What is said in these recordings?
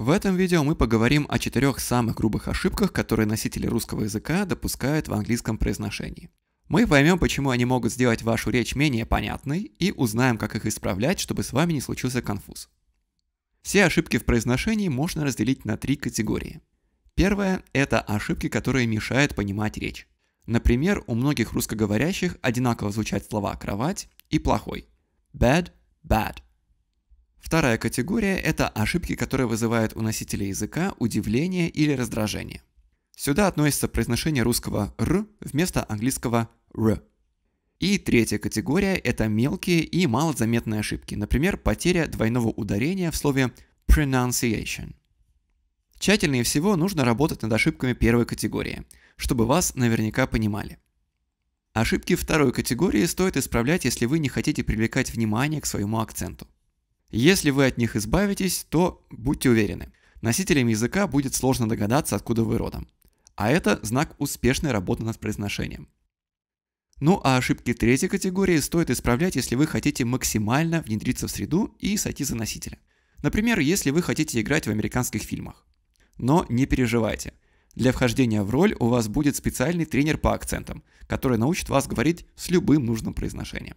В этом видео мы поговорим о четырех самых грубых ошибках, которые носители русского языка допускают в английском произношении. Мы поймем, почему они могут сделать вашу речь менее понятной и узнаем, как их исправлять, чтобы с вами не случился конфуз. Все ошибки в произношении можно разделить на три категории. Первое – это ошибки, которые мешают понимать речь. Например, у многих русскоговорящих одинаково звучат слова «кровать» и «плохой». Bad, bad. Вторая категория – это ошибки, которые вызывают у носителя языка удивление или раздражение. Сюда относится произношение русского «р» вместо английского «р». И третья категория – это мелкие и малозаметные ошибки, например, потеря двойного ударения в слове pronunciation. Тщательнее всего нужно работать над ошибками первой категории, чтобы вас наверняка понимали. Ошибки второй категории стоит исправлять, если вы не хотите привлекать внимание к своему акценту. Если вы от них избавитесь, то будьте уверены, носителям языка будет сложно догадаться, откуда вы родом. А это знак успешной работы над произношением. Ну а ошибки третьей категории стоит исправлять, если вы хотите максимально внедриться в среду и сойти за носителя. Например, если вы хотите играть в американских фильмах. Но не переживайте. Для вхождения в роль у вас будет специальный тренер по акцентам, который научит вас говорить с любым нужным произношением.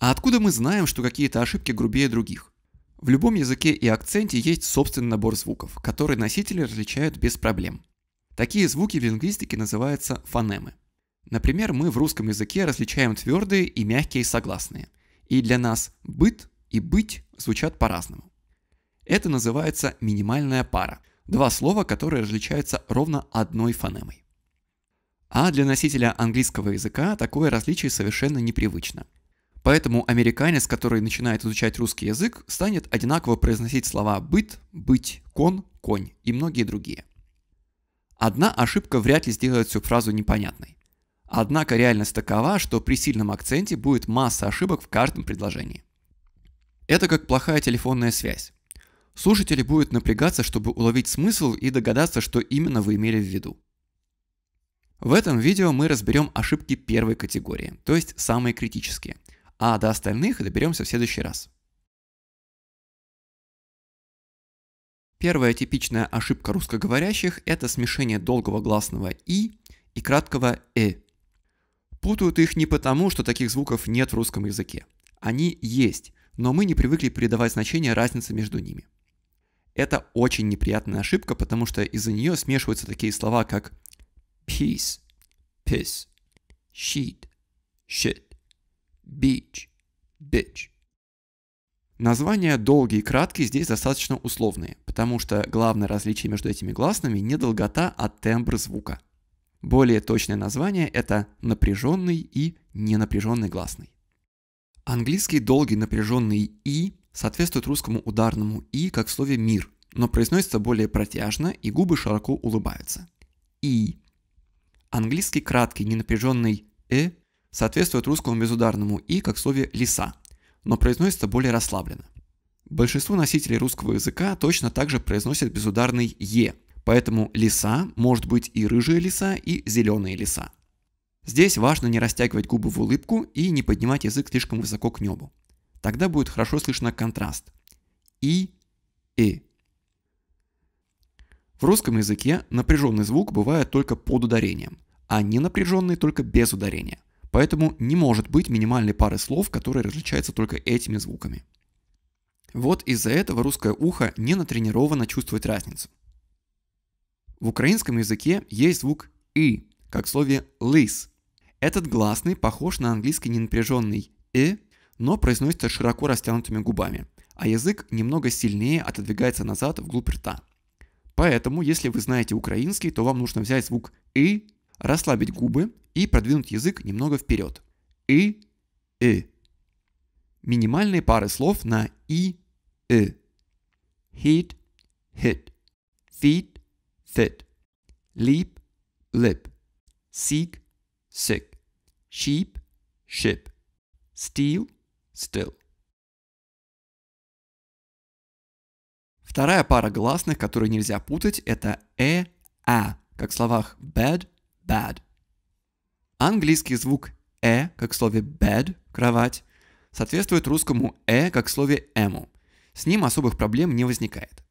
А откуда мы знаем, что какие-то ошибки грубее других? В любом языке и акценте есть собственный набор звуков, которые носители различают без проблем. Такие звуки в лингвистике называются фонемы. Например, мы в русском языке различаем твердые и мягкие согласные. И для нас «быт» и «быть» звучат по-разному. Это называется минимальная пара. Два слова, которые различаются ровно одной фонемой. А для носителя английского языка такое различие совершенно непривычно – Поэтому американец, который начинает изучать русский язык, станет одинаково произносить слова «быть», «быть», «кон», «конь» и многие другие. Одна ошибка вряд ли сделает всю фразу непонятной. Однако реальность такова, что при сильном акценте будет масса ошибок в каждом предложении. Это как плохая телефонная связь. Слушатели будут напрягаться, чтобы уловить смысл и догадаться, что именно вы имели в виду. В этом видео мы разберем ошибки первой категории, то есть самые критические – а до остальных доберемся в следующий раз. Первая типичная ошибка русскоговорящих – это смешение долгого гласного «и» и краткого «э». Путают их не потому, что таких звуков нет в русском языке. Они есть, но мы не привыкли придавать значение разнице между ними. Это очень неприятная ошибка, потому что из-за нее смешиваются такие слова, как peace, piss, sheet, shit beach, bitch. Названия долгий и краткий здесь достаточно условные, потому что главное различие между этими гласными не долгота, а тембр звука. Более точное название это напряженный и ненапряженный гласный. Английский долгий напряженный «и» соответствует русскому ударному «и» как в слове «мир», но произносится более протяжно и губы широко улыбаются. «И». Английский краткий ненапряженный «э» соответствует русскому безударному «и» как слове «лиса», но произносится более расслабленно. Большинство носителей русского языка точно так же произносят безударный «е», поэтому лиса может быть и рыжая лиса, и зеленая лиса. Здесь важно не растягивать губы в улыбку и не поднимать язык слишком высоко к небу. Тогда будет хорошо слышно контраст. И, и. В русском языке напряженный звук бывает только под ударением, а не напряженный только без ударения. Поэтому не может быть минимальной пары слов, которые различаются только этими звуками. Вот из-за этого русское ухо не натренировано чувствовать разницу. В украинском языке есть звук «и», как в слове «лис». Этот гласный похож на английский ненапряженный «э», но произносится широко растянутыми губами, а язык немного сильнее отодвигается назад вглубь рта. Поэтому, если вы знаете украинский, то вам нужно взять звук «и», расслабить губы и продвинуть язык немного вперед. И, и. Минимальные пары слов на и, и. Heat, hit. Feet, fit. Leap, lip. Seek, sick. Sheep, ship. Steal, still. Вторая пара гласных, которую нельзя путать, это э, а, как в словах bad, bad. Английский звук «э», как в слове bed – кровать, соответствует русскому «э», как в слове «эму». С ним особых проблем не возникает.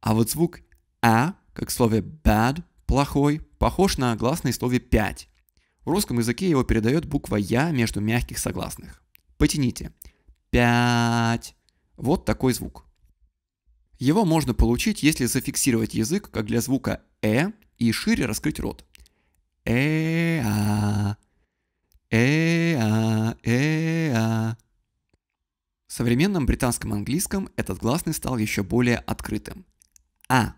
А вот звук «а», как в слове bad, плохой, похож на гласный в слове «пять». В русском языке его передает буква «я» между мягких согласных. Потяните. Пять. Вот такой звук. Его можно получить, если зафиксировать язык, как для звука «э», и шире раскрыть рот. Э-а, э-а, э-а. В современном британском английском этот гласный стал еще более открытым. А.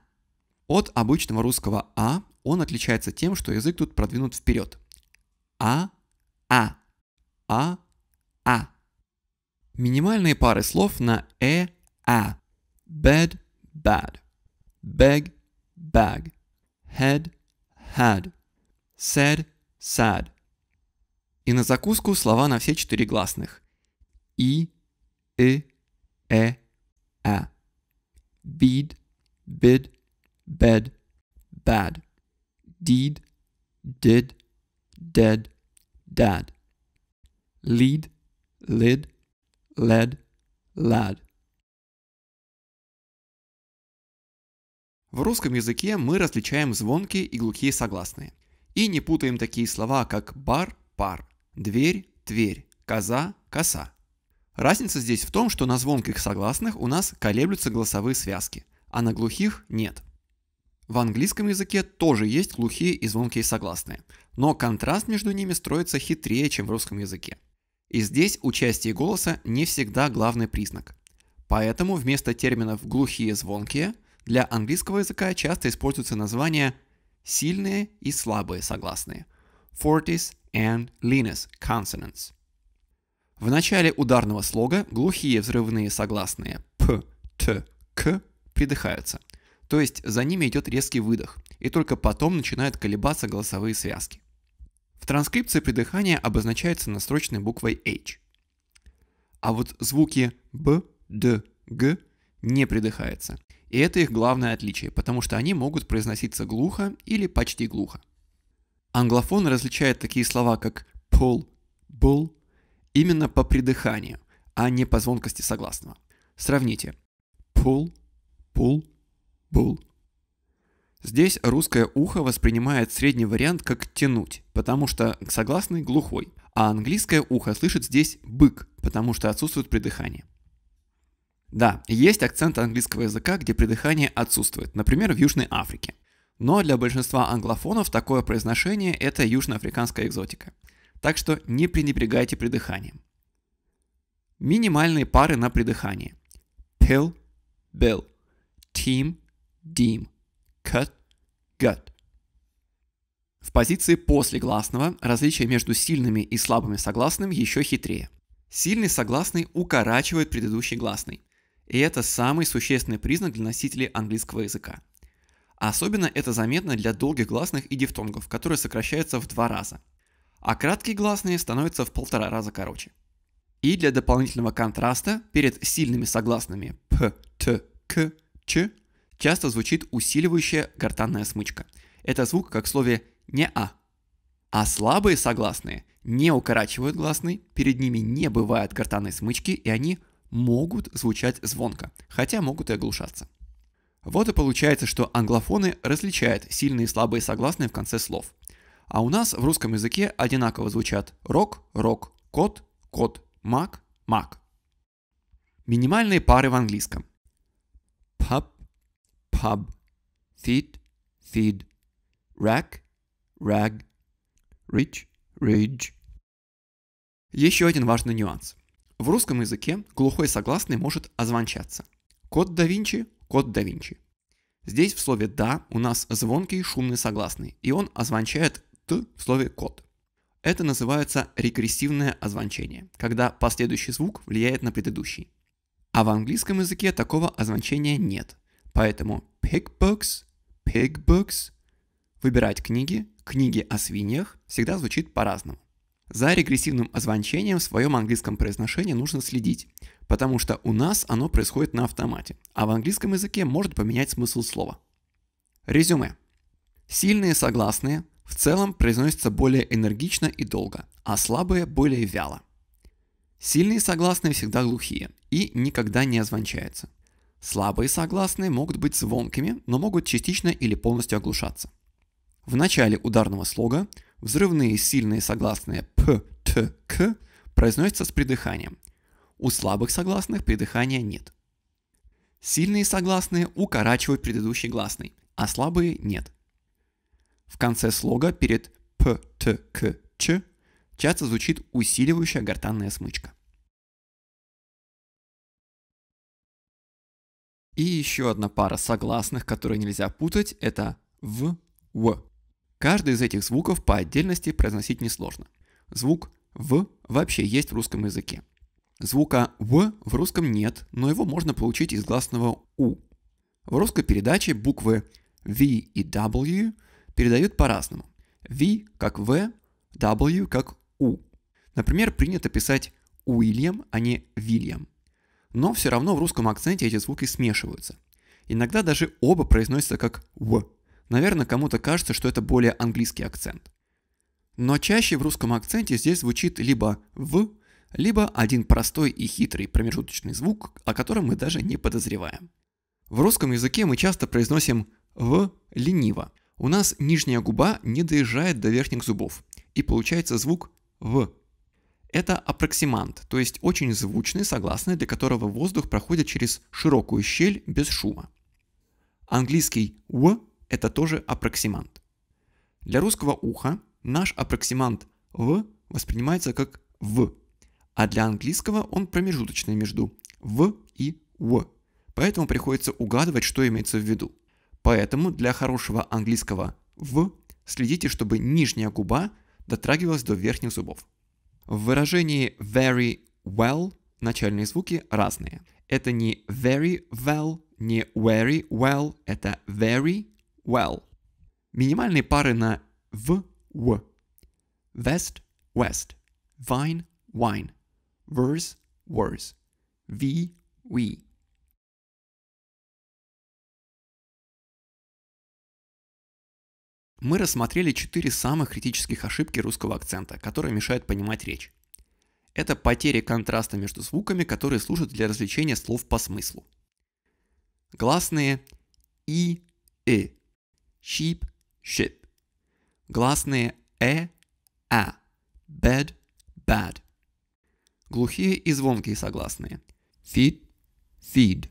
От обычного русского А он отличается тем, что язык тут продвинут вперед. А, А, А, А. Минимальные пары слов на э, а. Bed, bad. Beg, bag. Head, had. Said, sad. И на закуску слова на все четыре гласных. И, и, э, а. Bid, bid, bed, bad. Deed, did, dead, dad. Lead, lid, led, lad. В русском языке мы различаем звонкие и глухие согласные. И не путаем такие слова, как бар – пар, дверь – тверь, коза – коса. Разница здесь в том, что на звонких согласных у нас колеблются голосовые связки, а на глухих нет. В английском языке тоже есть глухие и звонкие согласные, но контраст между ними строится хитрее, чем в русском языке. И здесь участие голоса не всегда главный признак. Поэтому вместо терминов «глухие», «звонкие» для английского языка часто используются названия «сильные» и «слабые» согласные – fortis and leanest consonants. В начале ударного слога глухие взрывные согласные «п», «т», «к» придыхаются, то есть за ними идет резкий выдох, и только потом начинают колебаться голосовые связки. В транскрипции придыхание обозначается настрочной буквой H. А вот звуки Б, Д, Г не придыхаются. И это их главное отличие, потому что они могут произноситься глухо или почти глухо. Англофоны различают такие слова, как pull, bull, именно по придыханию, а не по звонкости согласного. Сравните. Pull, pull, bull. Здесь русское ухо воспринимает средний вариант как тянуть, потому что согласный глухой, а английское ухо слышит здесь бык, потому что отсутствует придыхание. Да, есть акцент английского языка, где придыхание отсутствует, например, в Южной Африке. Но для большинства англофонов такое произношение – это южноафриканская экзотика. Так что не пренебрегайте придыханием. Минимальные пары на придыхание. Pill, bill. Team, deem. Cut, gut. В позиции после гласного различие между сильными и слабыми согласными еще хитрее. Сильный согласный укорачивает предыдущий гласный. И это самый существенный признак для носителей английского языка. особенно это заметно для долгих гласных и дифтонгов, которые сокращаются в два раза. А краткие гласные становятся в полтора раза короче. И для дополнительного контраста перед сильными согласными п, т, к, ч часто звучит усиливающая гортанная смычка. Это звук как в слове «не-а». А слабые согласные не укорачивают гласный, перед ними не бывает гортанной смычки, и они могут звучать звонко, хотя могут и оглушаться. Вот и получается, что англофоны различают сильные и слабые согласные в конце слов. А у нас в русском языке одинаково звучат рок, рок, кот, кот, мак, мак. Минимальные пары в английском. Pub, pub, feed, feed, rack, rag, rich, ridge. Еще один важный нюанс. В русском языке глухой согласный может озвончаться. Код да Винчи – код да Винчи. Здесь в слове «да» у нас звонкий шумный согласный, и он озвончает «т» в слове «код». Это называется регрессивное озвончение, когда последующий звук влияет на предыдущий. А в английском языке такого озвончения нет. Поэтому pick books, pig books, выбирать книги, книги о свиньях всегда звучит по-разному. За регрессивным озвончением в своем английском произношении нужно следить, потому что у нас оно происходит на автомате, а в английском языке может поменять смысл слова. Резюме. Сильные согласные в целом произносятся более энергично и долго, а слабые более вяло. Сильные согласные всегда глухие и никогда не озвончаются. Слабые согласные могут быть звонкими, но могут частично или полностью оглушаться. В начале ударного слога взрывные сильные согласные п, т, к произносятся с придыханием. У слабых согласных придыхания нет. Сильные согласные укорачивают предыдущий гласный, а слабые нет. В конце слога перед п, т, к, ч часто звучит усиливающая гортанная смычка. И еще одна пара согласных, которые нельзя путать, это в, в. Каждый из этих звуков по отдельности произносить несложно. Звук в вообще есть в русском языке. Звука в в русском нет, но его можно получить из гласного у. В русской передаче буквы V и W передают по-разному. V как В, W как У. Например, принято писать Уильям, а не Вильям. Но все равно в русском акценте эти звуки смешиваются. Иногда даже оба произносятся как В. Наверное, кому-то кажется, что это более английский акцент. Но чаще в русском акценте здесь звучит либо «в», либо один простой и хитрый промежуточный звук, о котором мы даже не подозреваем. В русском языке мы часто произносим «в» лениво. У нас нижняя губа не доезжает до верхних зубов, и получается звук «в». Это аппроксимант, то есть очень звучный согласный, для которого воздух проходит через широкую щель без шума. Английский «в» – это тоже аппроксимант. Для русского уха наш аппроксимант «в» воспринимается как «в», а для английского он промежуточный между «в» и «в». Поэтому приходится угадывать, что имеется в виду. Поэтому для хорошего английского «в» следите, чтобы нижняя губа дотрагивалась до верхних зубов. В выражении very well начальные звуки разные. Это не very well, не very well, это very well. Минимальные пары на в, в. West, west. Vine, wine. Verse, worse. V, we. Мы рассмотрели четыре самых критических ошибки русского акцента, которые мешают понимать речь. Это потеря контраста между звуками, которые служат для развлечения слов по смыслу. Гласные и, и. Sheep, ship. Гласные э, а. Bed, bad. Глухие и звонкие согласные. Feed, feed.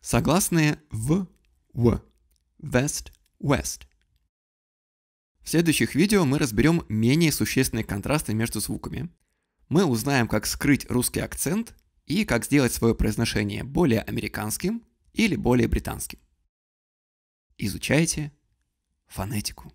Согласные в, в. West, west. В следующих видео мы разберем менее существенные контрасты между звуками. Мы узнаем, как скрыть русский акцент и как сделать свое произношение более американским или более британским. Изучайте фонетику.